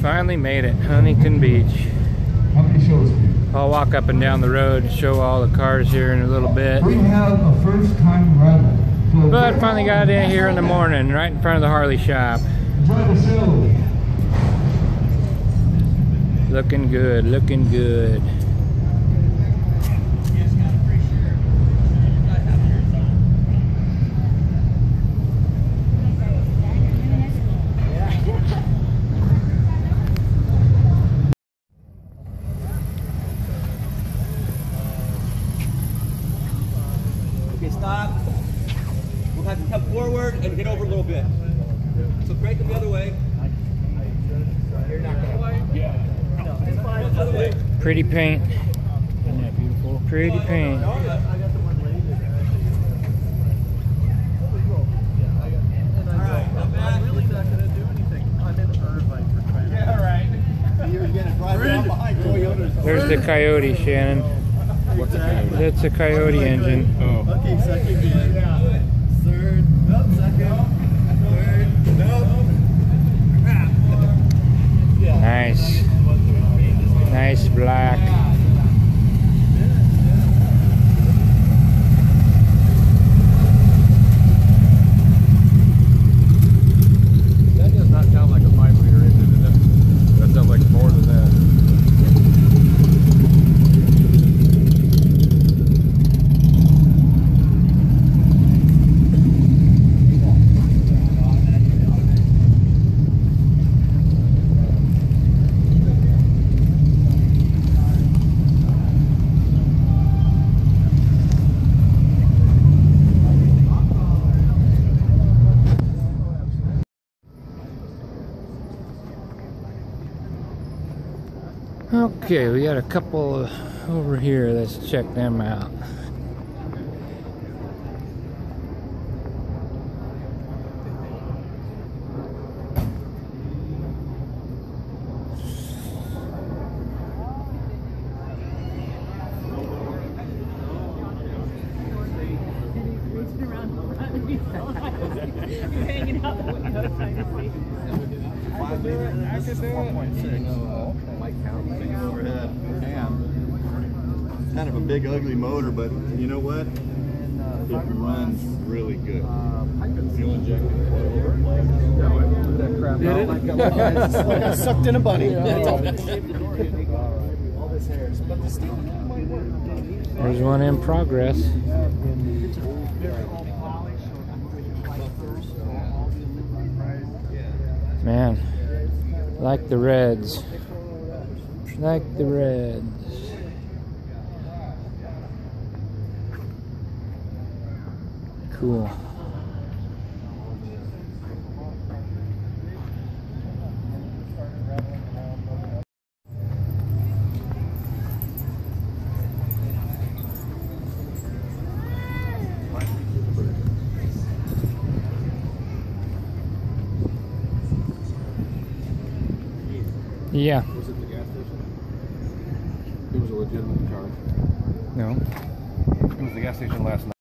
Finally made it, Huntington Beach. How many shows? I'll walk up and down the road and show all the cars here in a little bit. We have a first time arrival. So But finally got in here in the morning, right in front of the Harley shop. Enjoy the show. Looking good, looking good. Okay, stop. We'll have to come forward and hit over a little bit. So crank them the other way. You're not gonna. Yeah. The other way. Pretty paint. Pretty paint. Alright, not bad. really not gonna do anything. I'm in Irvine for trying to. Yeah, right. You're gonna drive around behind Toyotas. There's the Coyote, Shannon. That? That's a Coyote engine. Okay, second. Third. Nope, second. Third. Nope. Nice. Nice black. That does not sound like a five liter engine. That, that sounds like more than that. Okay, we got a couple over here. Let's check them out. hanging out the window trying to see. Overhead. Kind of a big ugly motor, but you know what? It runs really good. Did like I sucked in a bunny. All this hair. But the steel might work. There's one in progress. Man, like the Reds. Like the Reds. Cool. Yeah. Was it the gas station? It was a legitimate car. No. It was the gas station last night.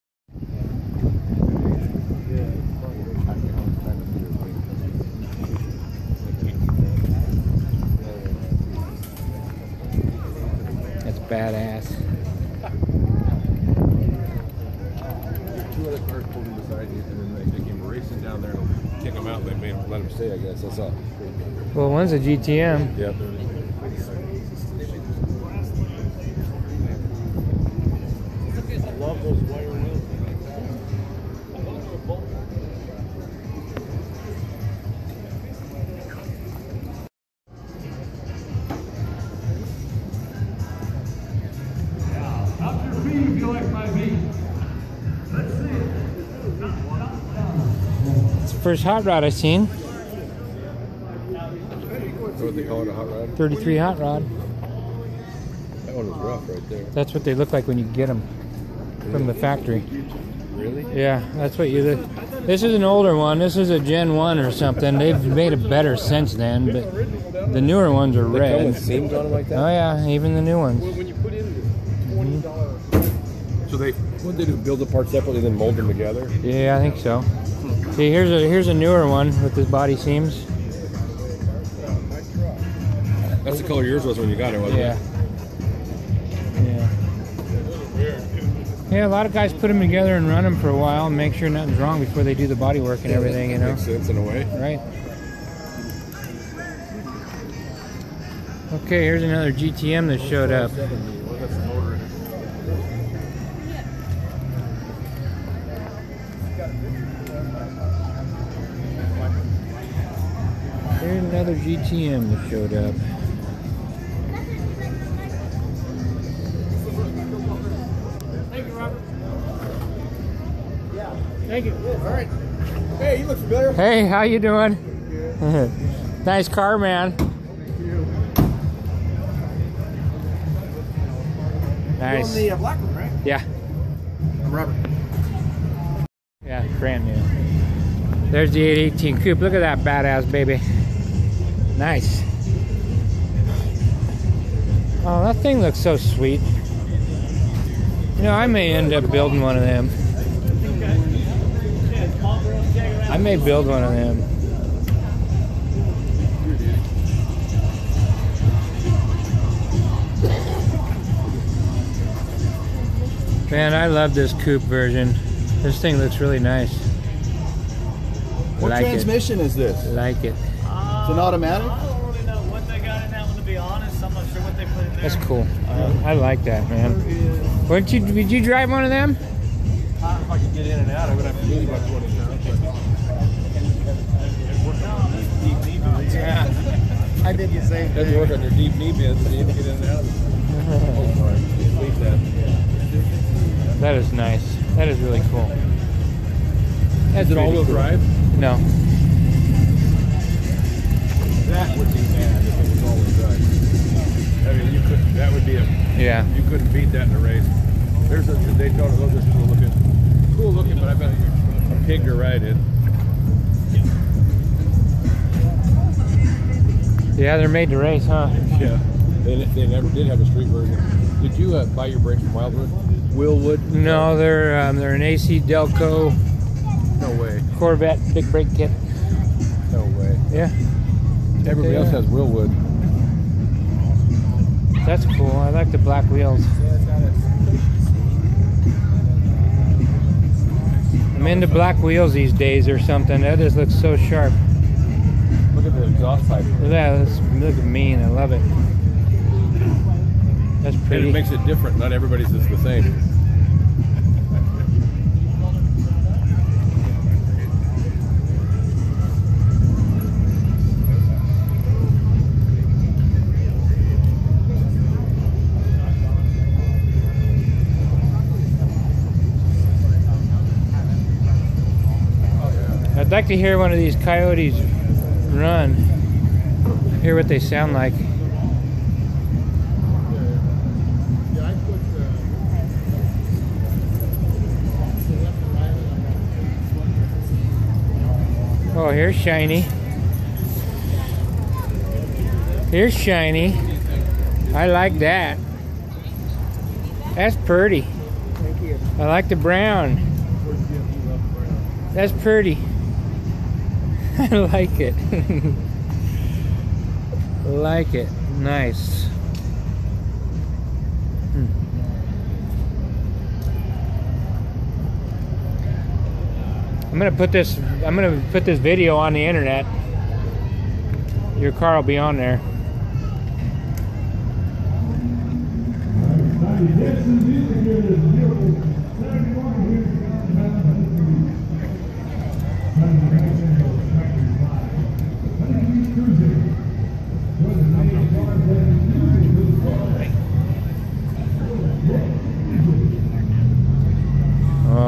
That's badass. Two other cars pulled him beside you, and then they, they came racing down there and kick him out. And they made him let him stay. I guess that's all. Well, one's a GTM. Yep. Love those wire wheels. It's the first hot rod I've seen. They call it a hot rod. 33 hot rod. That one was rough right there. That's what they look like when you get them from the factory. Really? Yeah, that's what you. This is an older one. This is a Gen 1 or something. They've made it better since then, but the newer ones are They come with red. seams on them like that. Oh, yeah, even the new ones. When you put in twenty dollars. So they what they do? Build the parts separately, then mold them together. Yeah, I think so. See, here's a here's a newer one with the body seams. That's the color yours was when you got it, wasn't Yeah. it? Yeah. Yeah, a lot of guys put them together and run them for a while and make sure nothing's wrong before they do the body work and everything, you know? Makes sense in a way. Right. Okay, here's another GTM that showed up. Here's another GTM that showed up. Thank you. All right. Hey, you look familiar. Hey, how you doing? nice car, man. Nice. the uh, black one, right? Yeah. I'm Robert. Yeah, brand new. There's the 818 coupe. Look at that badass baby. Nice. Oh, that thing looks so sweet. You know, I may end up building one of them. I may build one of them. Man, I love this coupe version. This thing looks really nice. What like transmission is this? it. Like it. It's an automatic? I don't really know what they got in that one to be honest. I'm not sure what they put in there. That's cool. I like that, man. Wouldn't you? Did you drive one of them? If I could get in and out, I would have to leave about 20 Yeah. I did the same Doesn't work on your deep knee bends and you need to get in and out. oh, sorry. That. That is nice. That is really cool. That's Is it all-wheel cool. drive? No. That would be bad if it was all-wheel drive. I mean, you could. That would be a. Yeah. You couldn't beat that in a race. There's a the Daytona. Those are cool looking. Cool looking, but I bet a pig to ride in. Yeah, they're made to race, huh? Yeah. They, they never did have a street version. Did you uh, buy your brakes from Wildwood? Wilwood? No, they're um, they're an AC Delco No way. Corvette big brake kit. No way. Yeah, Everybody They else are. has Wilwood. that's cool. I like the black wheels. I'm into black wheels these days or something. That just looks so sharp. Look at the exhaust pipe. Look at that. That's, look mean. I love it. That's And pretty. it makes it different. Not everybody's is the same. I'd like to hear one of these coyotes run. Hear what they sound like. Oh, here's Shiny. Here's Shiny. I like that. That's pretty. I like the brown. That's pretty. I like it. like it. Nice. I'm gonna put this. I'm gonna put this video on the internet. Your car will be on there.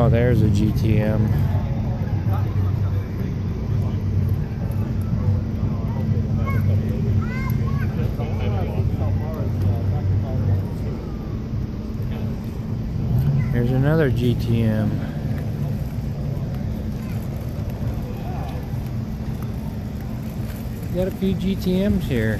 There's a GTM. Here's another GTM. Got a few GTMs here.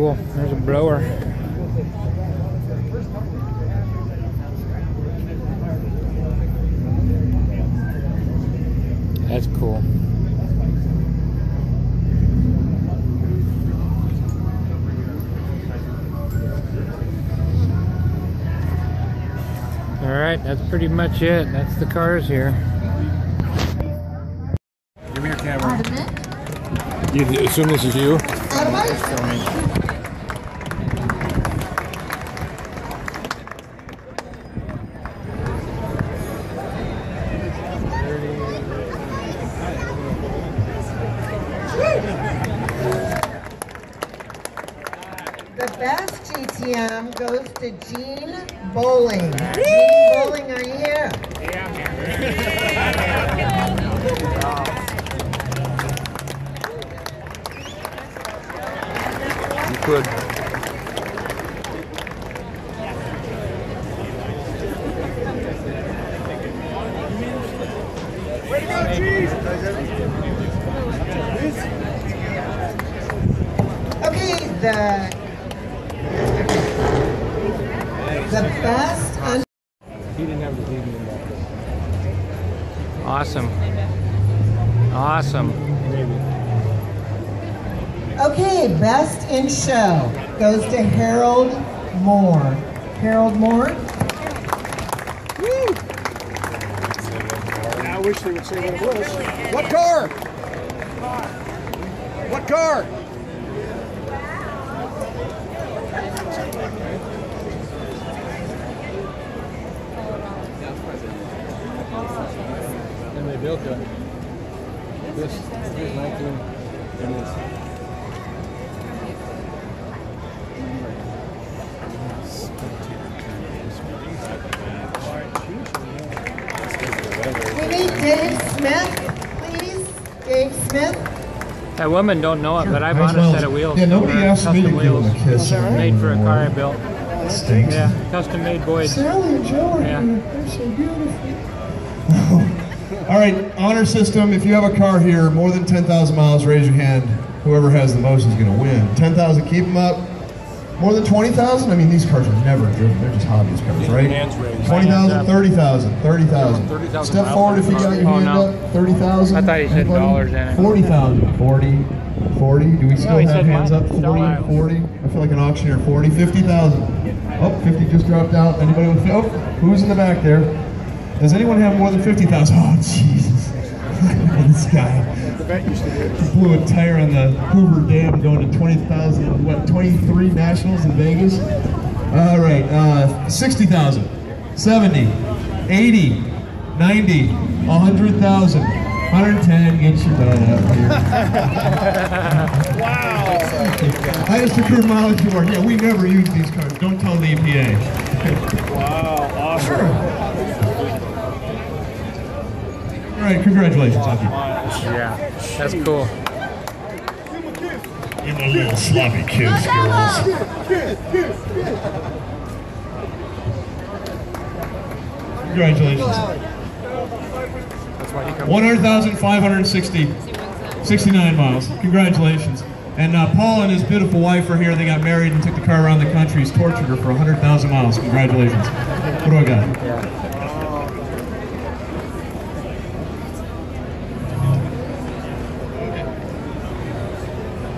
Cool. There's a blower. That's cool. All right, that's pretty much it. That's the cars here. Give me your camera. You assume this is you? Jean Bowling. Jean Bowling, are you here? Yeah. you could. and show goes to Harold Moore. Harold Moore. Woo. I wish they would say what it was. What car? What car? Built. This, this 19, and this. Smith, please. Dave Smith. That woman don't know it, but I bought a set of wheels. Yeah, nobody asked me to wheels. give them a kiss. Made for a car I built. Stinks. Yeah, custom made boys. Sally and Joe yeah. they're so beautiful. All right, honor system. If you have a car here, more than 10,000 miles, raise your hand. Whoever has the most is going to win. 10,000, keep them up. More than 20,000? I mean, these cars are never driven. They're just hobbyist cars, right? Hands raised. 20,000, 30,000, 30,000. 30,000 Step forward if you got your Oh, hand no. up. 30,000. I thought he said Anybody? dollars in it. 40,000. 40. 40. Do we still he have hands up? 40, 40. I feel like an auctioneer. 40, 50,000. Oh, 50 just dropped out. Anybody with, oh, who's in the back there? Does anyone have more than 50,000? Oh, Jesus. Look at this guy. He blew a tire on the Hoover Dam going to 20,000, what, 23 nationals in Vegas? All right, uh, 60,000, 70, 80, 90, 100,000, 110, get your butt up here. wow. Highest accrued mileage award. Yeah, we never use these cars. Don't tell the EPA. Wow, awesome. All right, congratulations, Lucky. Yeah, that's cool. Give them a little sloppy kiss, girls. Congratulations. 100,560, 69 miles. Congratulations. And uh, Paul and his beautiful wife are here. They got married and took the car around the country. He's tortured her for 100,000 miles. Congratulations. What do I got?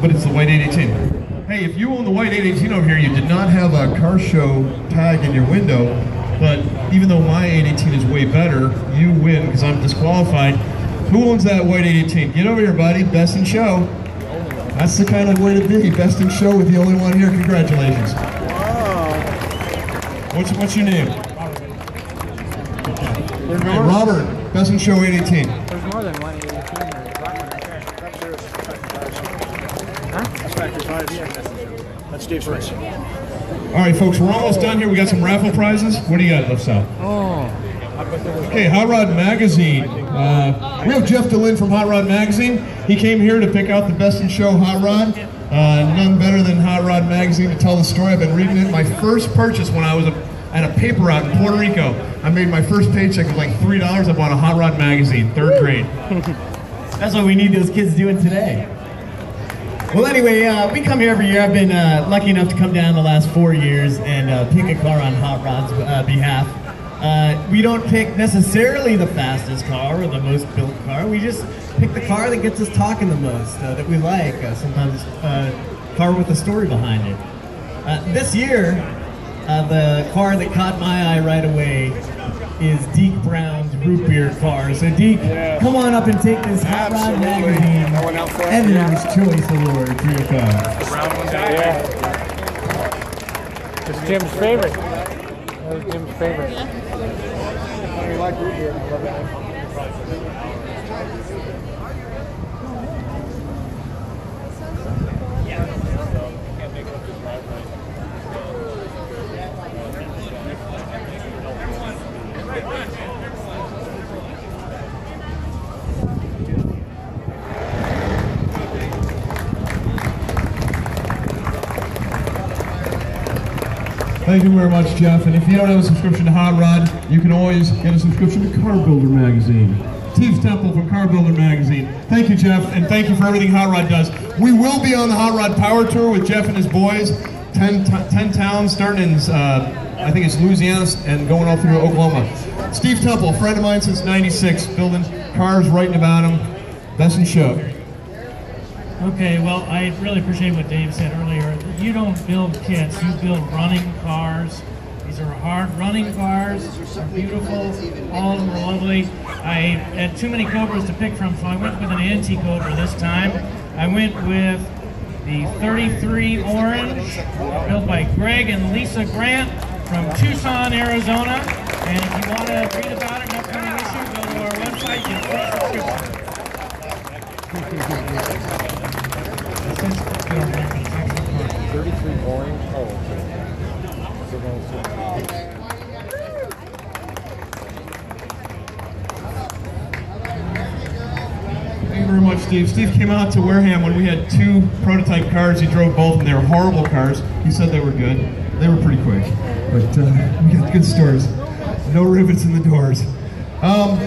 But it's the white 818. Hey, if you own the white 818 over here, you did not have a car show tag in your window, but even though my 818 is way better, you win because I'm disqualified. Who owns that white 818? Get over here, buddy. Best in show. That's the kind of way to be. Best in show with the only one here. Congratulations. What's what's your name? Hey, Robert. Best in show 818. There's more than one 18 That's Steve's. All right, folks, we're almost done here. We got some raffle prizes. What do you got left out? Oh, Okay, Hot Rod Magazine. Uh, we have Jeff DeLynn from Hot Rod Magazine. He came here to pick out the best in show Hot Rod. Uh, none better than Hot Rod Magazine to tell the story. I've been reading it. My first purchase when I was a, at a paper route in Puerto Rico. I made my first paycheck of like three dollars. I bought a Hot Rod Magazine, third grade. That's what we need those kids doing today. Well, anyway, uh, we come here every year. I've been uh, lucky enough to come down the last four years and uh, pick a car on Hot Rod's uh, behalf. Uh, we don't pick necessarily the fastest car or the most built car. We just pick the car that gets us talking the most, uh, that we like. Sometimes a car with a story behind it. This year, the car that caught my eye right away is Deke Brown's root beer car. So Deke, come on up and take this Hot Rod Magazine I went out front. Editor's Choice Award to your car. it's Jim's favorite. That was Jim's favorite. Thank you very much, Jeff. And if you don't have a subscription to Hot Rod, you can always get a subscription to Car Builder Magazine. Steve Temple from Car Builder Magazine. Thank you, Jeff, and thank you for everything Hot Rod does. We will be on the Hot Rod Power Tour with Jeff and his boys. 10, t- 10 towns, starting in, uh, I think it's Louisiana and going all through Oklahoma. Steve Temple, friend of mine since 96, building cars, writing about them. Best in show. Okay, well, I really appreciate what Dave said earlier. You don't build kits, you build running cars. These are hard running cars. They're beautiful. All of them are lovely. I had too many Cobras to pick from, so I went with an anti-Cobra this time. I went with the 33 Orange, built by Greg and Lisa Grant from Tucson, Arizona. And if you want to read about it, an upcoming issue, go to our website, get a free subscription. 33 orange. Oh, very much, Steve. Steve came out to Wareham when we had two prototype cars. He drove both, and they were horrible cars. He said they were good. they were pretty quick, but uh, we got good stories. No rivets in the doors. Um,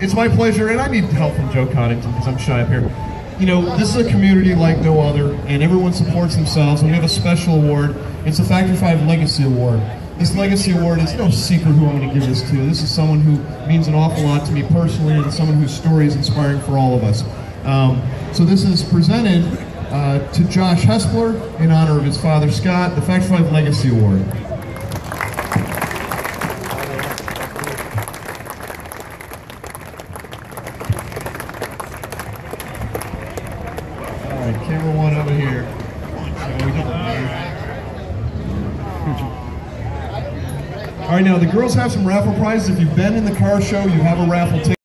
it's my pleasure, and I need help from Jo Coddington because I'm shy up here. You know, this is a community like no other, and everyone supports themselves, and we have a special award. It's the Factory 5 Legacy Award. This Legacy Award is no secret who I'm going to give this to. This is someone who means an awful lot to me personally, and someone whose story is inspiring for all of us. Um, so this is presented uh, to Josh Hespler in honor of his father Scott, the Factory 5 Legacy Award. Right, now the girls have some raffle prizes. If you've been in the car show, you have a raffle ticket.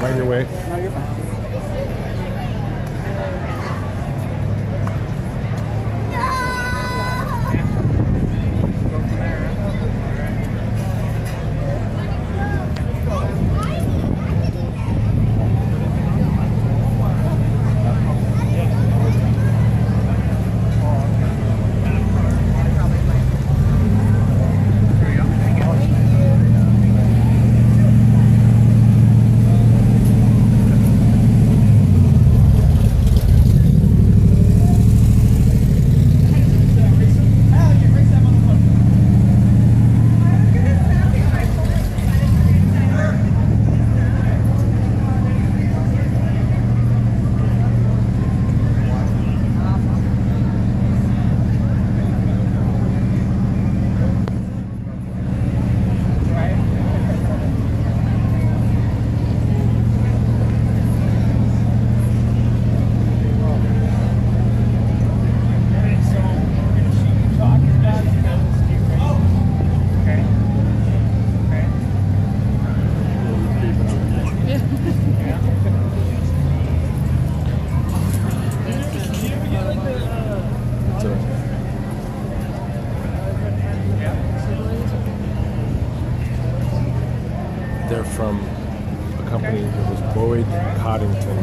Right your way you're fine. They're from a company that was Boyd Coddington.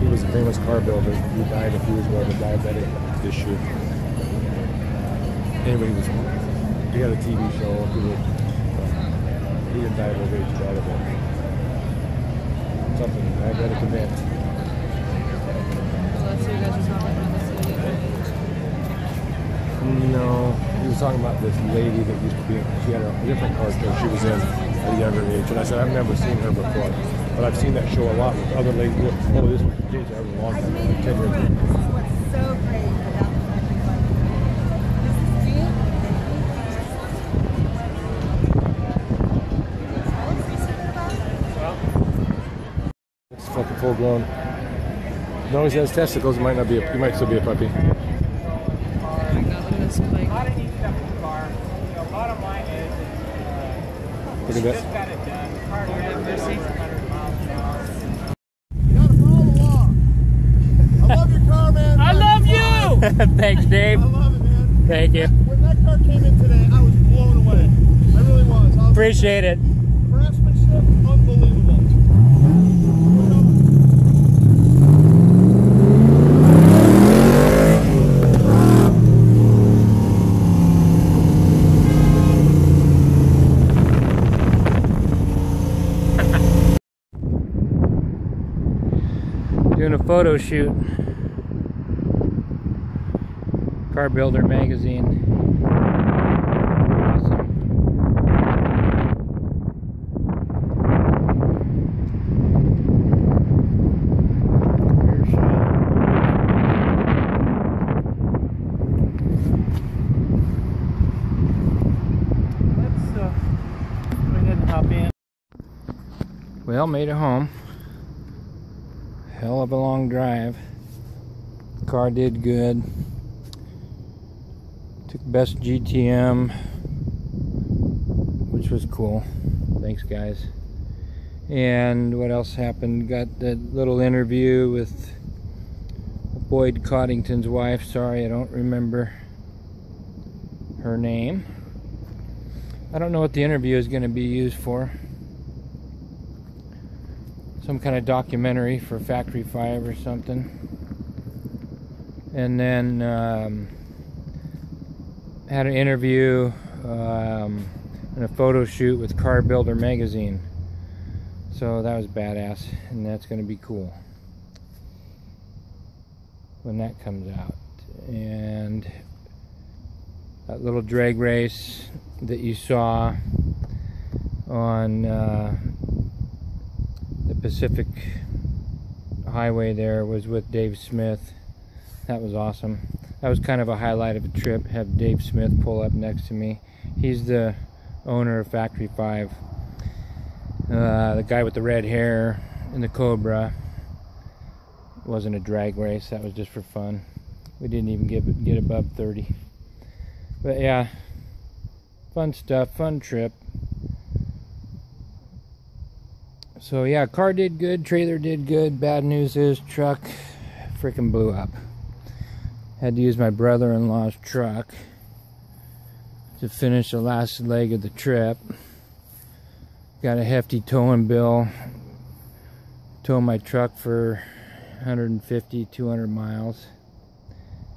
He was a famous car builder. He died a few years ago of a diabetic issue. Anyway, he was he had a TV show. He, was, he didn't die of old age. He died of a something diabetic event. So that's what you guys were talking about this No, he was talking about this lady that used to be. She had a different car show she was in at a younger age, and I said I've never seen her before, but I've seen that show a lot with other ladies. Oh, this was changed over a long time, like ten years ago. So great about the Factory Five? This is Jean. It's fucking full grown. As long as he has testicles, he might not be. A, he might still be a puppy. A lot of neat stuff in the car. You know, bottom line is, uh, Look at just that. got it done. The car ran 1,600 miles an hour. I love your car, man. I love you! Thanks, Dave. I love it, man. Thank you. When that car came in today, I was blown away. I really was. I was Appreciate it. doing a photo shoot. Car Builder magazine. Let's uh, go ahead and hop in. Well, made it home. Of a long drive. Car did good. Took best GTM, which was cool. Thanks, guys. And what else happened? Got that little interview with Boyd Coddington's wife. Sorry, I don't remember her name. I don't know what the interview is going to be used for. Some kind of documentary for Factory 5 or something. And then um, had an interview um, and a photo shoot with Car Builder magazine. So that was badass, and that's going to be cool when that comes out. And that little drag race that you saw on uh, the Pacific Highway there was with Dave Smith. That was awesome. That was kind of a highlight of the trip, have Dave Smith pull up next to me. He's the owner of Factory 5. Uh, the guy with the red hair and the Cobra It wasn't a drag race. That was just for fun. We didn't even get, get above 30. But yeah, fun stuff, fun trip. So yeah, car did good, trailer did good. Bad news is truck freaking blew up. Had to use my brother-in-law's truck to finish the last leg of the trip. Got a hefty towing bill. Tow my truck for 150, 200 miles.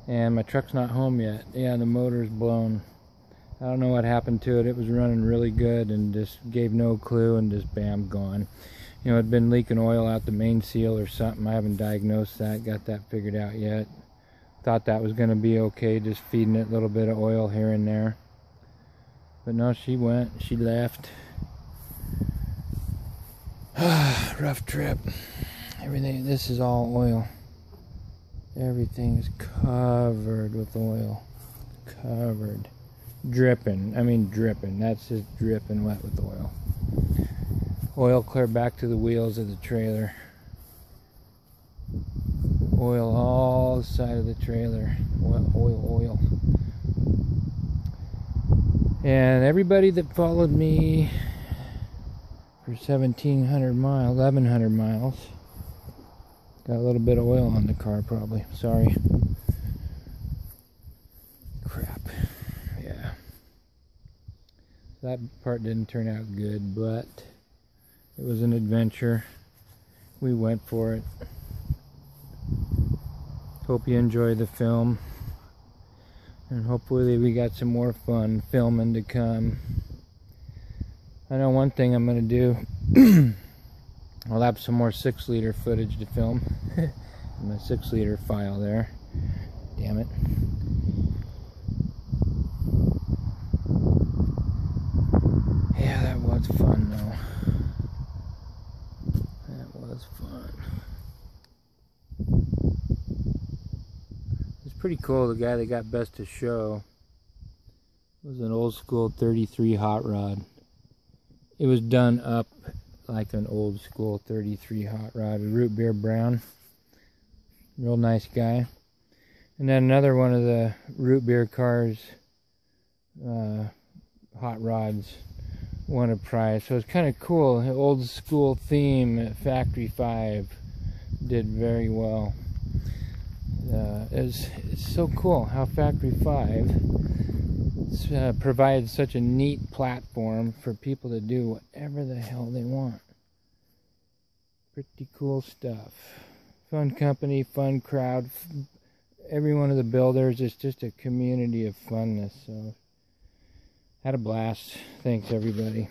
And my truck's not home yet. Yeah, the motor's blown. I don't know what happened to it. It was running really good and just gave no clue and just bam, gone. You know, it'd been leaking oil out the main seal or something. I haven't diagnosed that, got that figured out yet. Thought that was going to be okay, just feeding it a little bit of oil here and there. But no, she went, she left. Rough trip. Everything, this is all oil. Everything is covered with oil. Covered. Dripping. I mean dripping. That's just dripping wet with oil. Oil clear back to the wheels of the trailer. Oil all the side of the trailer. Oil, oil, oil. And everybody that followed me for 1700 miles, 1100 miles, got a little bit of oil on the car probably. Sorry. Crap. Yeah. That part didn't turn out good, but it was an adventure. We went for it. Hope you enjoy the film. And hopefully we got some more fun filming to come. I know one thing I'm going to do. I'll have some more 6 liter footage to film. My 6 liter file there. Damn it. Yeah, that was fun though. That was fun. It's pretty cool. The guy that got best to show was an old school 33 hot rod. It was done up like an old school 33 hot rod, root beer brown. Real nice guy. And then another one of the root beer cars, uh, hot rods, won a prize. So it's kind of cool. Old school theme Factory 5 did very well. Uh, it's, it's so cool how Factory 5 uh, provides such a neat platform for people to do whatever the hell they want. Pretty cool stuff. Fun company, fun crowd. Every one of the builders is just a community of funness. So, had a blast. Thanks, everybody.